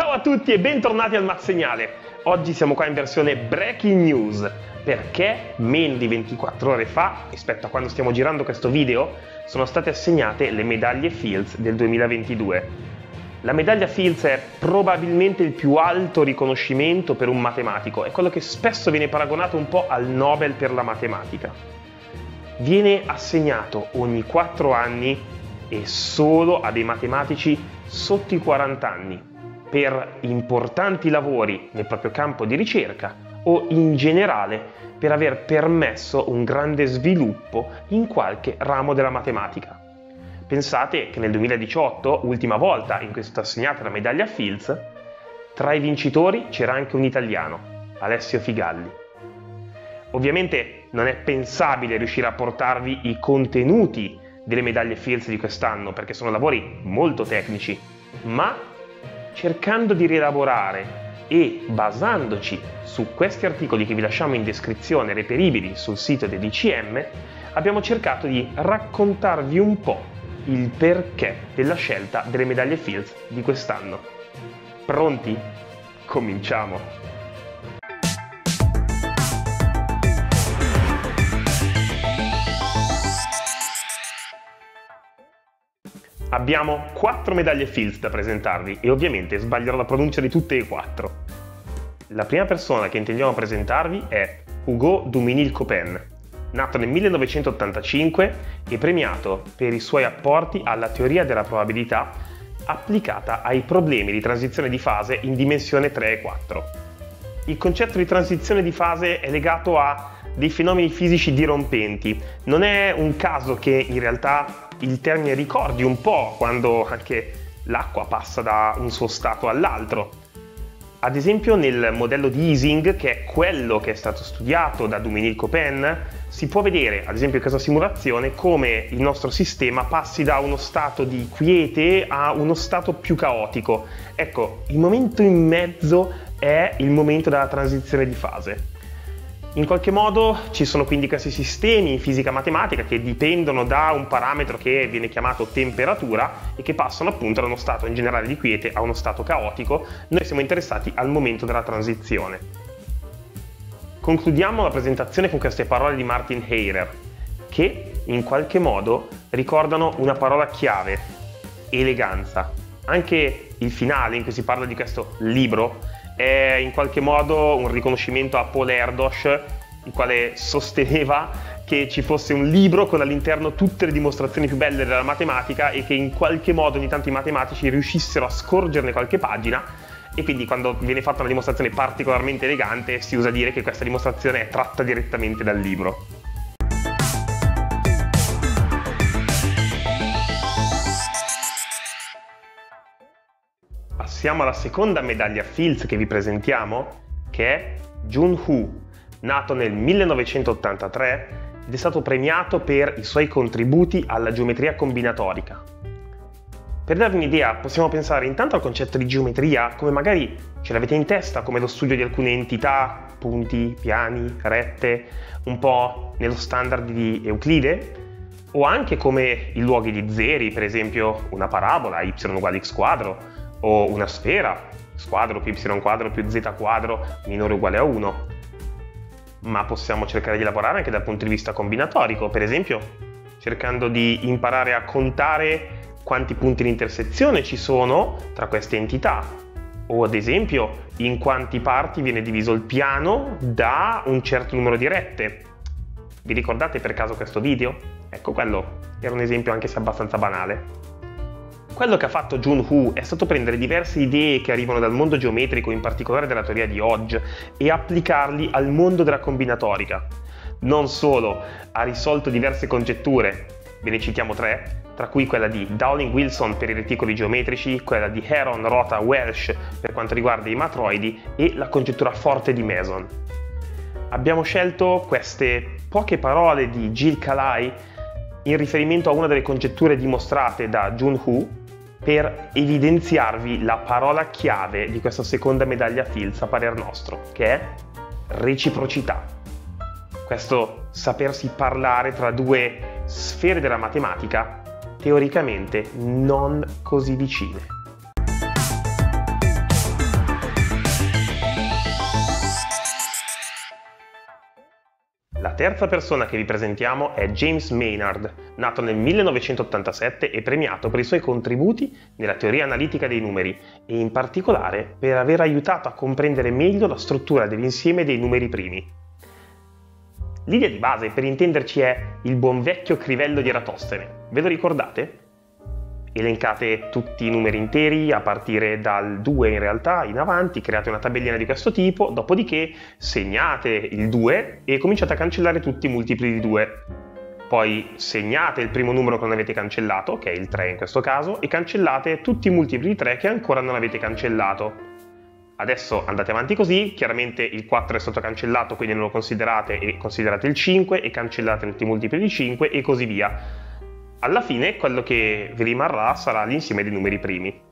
Ciao a tutti e bentornati al Mazzegnale. Oggi siamo qua in versione breaking news perché meno di 24 ore fa, rispetto a quando stiamo girando questo video, sono state assegnate le medaglie Fields del 2022. La medaglia Fields è probabilmente il più alto riconoscimento per un matematico, è quello che spesso viene paragonato un po' al Nobel per la matematica. Viene assegnato ogni 4 anni e solo a dei matematici sotto i 40 anni per importanti lavori nel proprio campo di ricerca o in generale per aver permesso un grande sviluppo in qualche ramo della matematica. Pensate che nel 2018, ultima volta in cui è stata assegnata la medaglia Fields, tra i vincitori c'era anche un italiano, Alessio Figalli. Ovviamente non è pensabile riuscire a portarvi i contenuti delle medaglie Fields di quest'anno perché sono lavori molto tecnici, ma cercando di rielaborare e basandoci su questi articoli che vi lasciamo in descrizione reperibili sul sito del DCM, abbiamo cercato di raccontarvi un po' il perché della scelta delle medaglie Fields di quest'anno. Pronti? Cominciamo! Abbiamo quattro medaglie Fields da presentarvi e ovviamente sbaglierò la pronuncia di tutte e quattro. La prima persona che intendiamo presentarvi è Hugo Duminil Copen, nato nel 1985 e premiato per i suoi apporti alla teoria della probabilità applicata ai problemi di transizione di fase in dimensione 3 e 4. Il concetto di transizione di fase è legato a dei fenomeni fisici dirompenti. Non è un caso che in realtà il termine ricordi un po' quando anche l'acqua passa da un suo stato all'altro. Ad esempio nel modello di Ising, che è quello che è stato studiato da Dominique Copen, si può vedere, ad esempio in questa simulazione, come il nostro sistema passi da uno stato di quiete a uno stato più caotico. Ecco, il momento in mezzo è il momento della transizione di fase. In qualche modo ci sono quindi questi sistemi in fisica matematica che dipendono da un parametro che viene chiamato temperatura e che passano appunto da uno stato in generale di quiete a uno stato caotico. Noi siamo interessati al momento della transizione. Concludiamo la presentazione con queste parole di Martin Heirer, che in qualche modo ricordano una parola chiave, eleganza. Anche il finale in cui si parla di questo libro è in qualche modo un riconoscimento a Paul Erdos, il quale sosteneva che ci fosse un libro con all'interno tutte le dimostrazioni più belle della matematica e che in qualche modo ogni tanto i matematici riuscissero a scorgerne qualche pagina e quindi quando viene fatta una dimostrazione particolarmente elegante si usa dire che questa dimostrazione è tratta direttamente dal libro. Passiamo alla seconda medaglia Fields che vi presentiamo, che è Jun Hu, nato nel 1983 ed è stato premiato per i suoi contributi alla geometria combinatorica. Per darvi un'idea, possiamo pensare intanto al concetto di geometria come magari ce l'avete in testa, come lo studio di alcune entità, punti, piani, rette, un po' nello standard di Euclide, o anche come i luoghi di zeri, per esempio una parabola, y uguale x quadro, o una sfera, squadro più y quadro più z quadro minore o uguale a 1. Ma possiamo cercare di lavorare anche dal punto di vista combinatorico, per esempio cercando di imparare a contare quanti punti di intersezione ci sono tra queste entità, o ad esempio in quanti parti viene diviso il piano da un certo numero di rette. Vi ricordate per caso questo video? Ecco, quello era un esempio anche se abbastanza banale. Quello che ha fatto Jun Hu è stato prendere diverse idee che arrivano dal mondo geometrico, in particolare della teoria di Hodge, e applicarli al mondo della combinatorica. Non solo, ha risolto diverse congetture, ve ne citiamo tre, tra cui quella di Dowling-Wilson per i reticoli geometrici, quella di Heron, Rota, Welsh per quanto riguarda i matroidi e la congettura forte di Mason. Abbiamo scelto queste poche parole di Jill Kalai in riferimento a una delle congetture dimostrate da Jun Hu per evidenziarvi la parola chiave di questa seconda medaglia Fields a parer nostro, che è reciprocità. Questo sapersi parlare tra due sfere della matematica teoricamente non così vicine. Terza persona che vi presentiamo è James Maynard, nato nel 1987 e premiato per i suoi contributi nella teoria analitica dei numeri e in particolare per aver aiutato a comprendere meglio la struttura dell'insieme dei numeri primi. L'idea di base, per intenderci, è il buon vecchio crivello di Eratostene. Ve lo ricordate? Elencate tutti i numeri interi a partire dal 2 in realtà in avanti, create una tabellina di questo tipo, dopodiché segnate il 2 e cominciate a cancellare tutti i multipli di 2. Poi segnate il primo numero che non avete cancellato, che è il 3 in questo caso, e cancellate tutti i multipli di 3 che ancora non avete cancellato. Adesso andate avanti così, chiaramente il 4 è stato cancellato, quindi non lo considerate e considerate il 5 e cancellate tutti i multipli di 5 e così via alla fine quello che vi rimarrà sarà l'insieme dei numeri primi.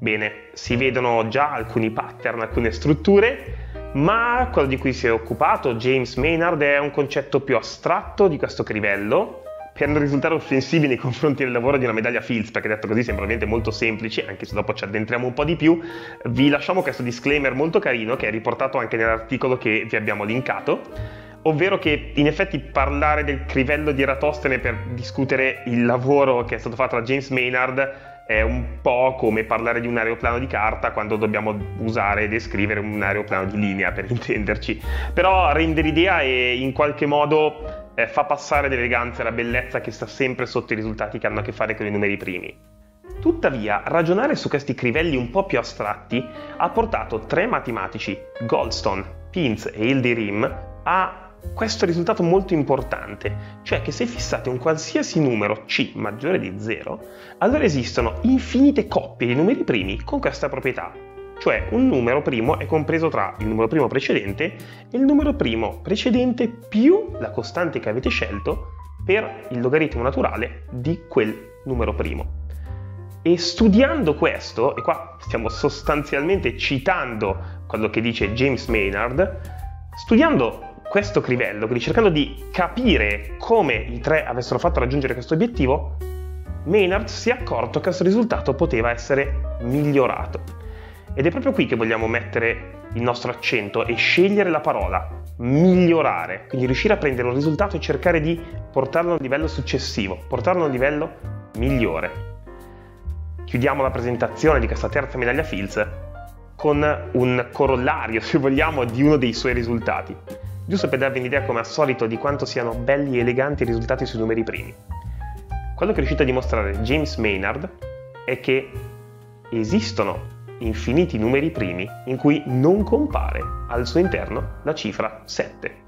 Bene, si vedono già alcuni pattern, alcune strutture, ma quello di cui si è occupato James Maynard è un concetto più astratto di questo crivello, per non risultare offensivi nei confronti del lavoro di una medaglia Fields, perché detto così sembra ovviamente molto semplice, anche se dopo ci addentriamo un po' di più, vi lasciamo questo disclaimer molto carino che è riportato anche nell'articolo che vi abbiamo linkato ovvero che in effetti parlare del crivello di Eratostene per discutere il lavoro che è stato fatto da James Maynard è un po' come parlare di un aeroplano di carta quando dobbiamo usare e descrivere un aeroplano di linea, per intenderci. Però rende l'idea e in qualche modo eh, fa passare l'eleganza e la bellezza che sta sempre sotto i risultati che hanno a che fare con i numeri primi. Tuttavia, ragionare su questi crivelli un po' più astratti ha portato tre matematici, Goldstone, Pins e Hildy Rim, a questo risultato molto importante, cioè che se fissate un qualsiasi numero c maggiore di 0, allora esistono infinite coppie di numeri primi con questa proprietà, cioè un numero primo è compreso tra il numero primo precedente e il numero primo precedente più la costante che avete scelto per il logaritmo naturale di quel numero primo. E studiando questo, e qua stiamo sostanzialmente citando quello che dice James Maynard, studiando questo crivello, quindi cercando di capire come i tre avessero fatto raggiungere questo obiettivo, Maynard si è accorto che questo risultato poteva essere migliorato. Ed è proprio qui che vogliamo mettere il nostro accento e scegliere la parola migliorare, quindi riuscire a prendere un risultato e cercare di portarlo a un livello successivo, portarlo a un livello migliore. Chiudiamo la presentazione di questa terza medaglia Fields con un corollario, se vogliamo, di uno dei suoi risultati giusto per darvi un'idea come al solito di quanto siano belli e eleganti i risultati sui numeri primi. Quello che è riuscito a dimostrare James Maynard è che esistono infiniti numeri primi in cui non compare al suo interno la cifra 7.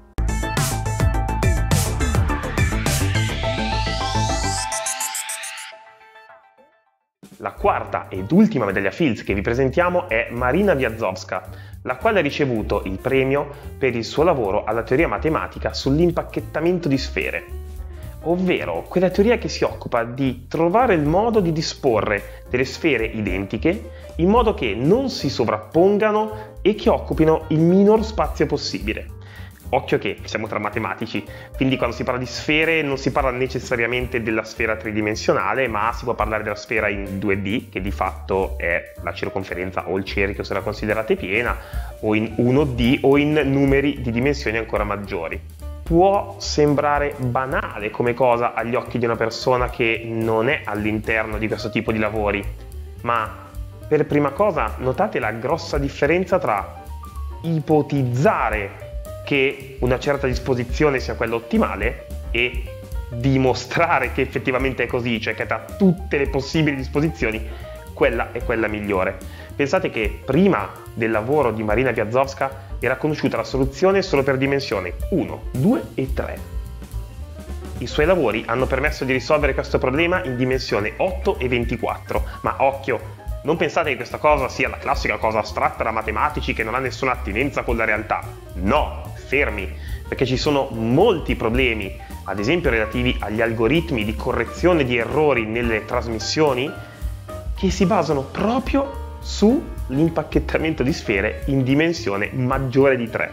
Quarta ed ultima medaglia Fields che vi presentiamo è Marina Viazovska, la quale ha ricevuto il premio per il suo lavoro alla teoria matematica sull'impacchettamento di sfere, ovvero quella teoria che si occupa di trovare il modo di disporre delle sfere identiche in modo che non si sovrappongano e che occupino il minor spazio possibile. Occhio che siamo tra matematici, quindi quando si parla di sfere non si parla necessariamente della sfera tridimensionale, ma si può parlare della sfera in 2D, che di fatto è la circonferenza o il cerchio se la considerate piena, o in 1D o in numeri di dimensioni ancora maggiori. Può sembrare banale come cosa agli occhi di una persona che non è all'interno di questo tipo di lavori, ma per prima cosa notate la grossa differenza tra ipotizzare che una certa disposizione sia quella ottimale e dimostrare che effettivamente è così, cioè che tra tutte le possibili disposizioni quella è quella migliore. Pensate che prima del lavoro di Marina Viazovska era conosciuta la soluzione solo per dimensioni 1, 2 e 3. I suoi lavori hanno permesso di risolvere questo problema in dimensione 8 e 24, ma occhio, non pensate che questa cosa sia la classica cosa astratta da matematici che non ha nessuna attinenza con la realtà. No, fermi, perché ci sono molti problemi, ad esempio relativi agli algoritmi di correzione di errori nelle trasmissioni, che si basano proprio sull'impacchettamento di sfere in dimensione maggiore di 3.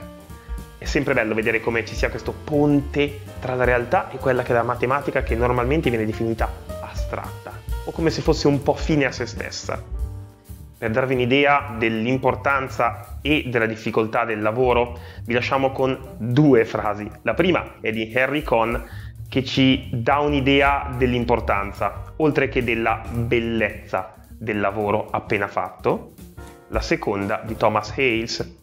È sempre bello vedere come ci sia questo ponte tra la realtà e quella che è la matematica che normalmente viene definita astratta, o come se fosse un po' fine a se stessa. Per darvi un'idea dell'importanza e della difficoltà del lavoro, vi lasciamo con due frasi. La prima è di Harry Cohn che ci dà un'idea dell'importanza, oltre che della bellezza del lavoro appena fatto. La seconda di Thomas Hales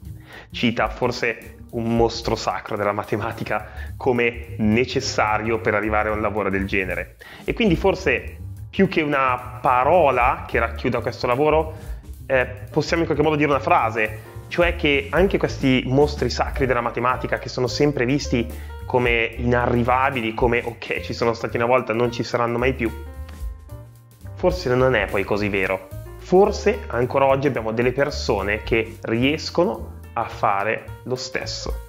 cita forse un mostro sacro della matematica come necessario per arrivare a un lavoro del genere. E quindi forse più che una parola che racchiuda questo lavoro, eh, possiamo in qualche modo dire una frase, cioè che anche questi mostri sacri della matematica che sono sempre visti come inarrivabili, come ok ci sono stati una volta, non ci saranno mai più, forse non è poi così vero. Forse ancora oggi abbiamo delle persone che riescono a fare lo stesso.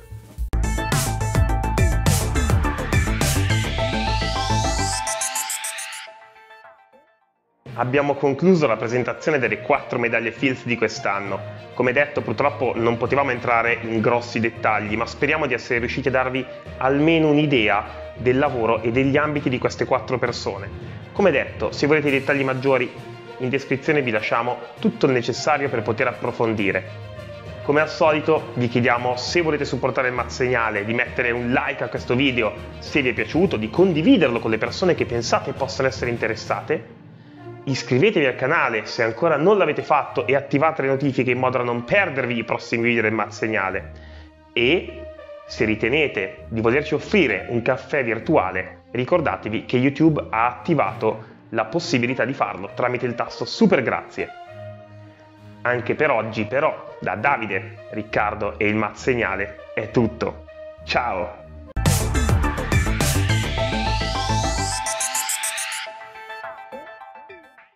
Abbiamo concluso la presentazione delle quattro medaglie Fields di quest'anno. Come detto, purtroppo non potevamo entrare in grossi dettagli, ma speriamo di essere riusciti a darvi almeno un'idea del lavoro e degli ambiti di queste quattro persone. Come detto, se volete dettagli maggiori, in descrizione vi lasciamo tutto il necessario per poter approfondire. Come al solito vi chiediamo se volete supportare il Mazzegnale di mettere un like a questo video se vi è piaciuto, di condividerlo con le persone che pensate possano essere interessate iscrivetevi al canale se ancora non l'avete fatto e attivate le notifiche in modo da non perdervi i prossimi video del Mat Segnale e se ritenete di volerci offrire un caffè virtuale ricordatevi che YouTube ha attivato la possibilità di farlo tramite il tasto super grazie. Anche per oggi però da Davide, Riccardo e il Mat Segnale è tutto. Ciao!